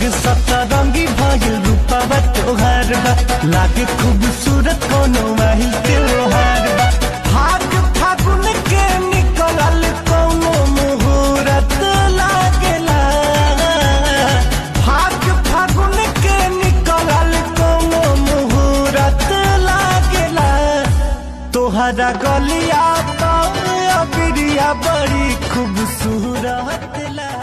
रंग सतरंगी भइल रूपवा तोहार बा। लागे खूबसूरत कोनो माहिल त्योहार बा। भाग फागुन के निकलल कोनो मुहूर्त लागेला। भाग फागुन के निकलल कोनो मुहूर्त लागेला। तोहरा गलिया तो अबिरिया बड़ी खूबसूरत लागे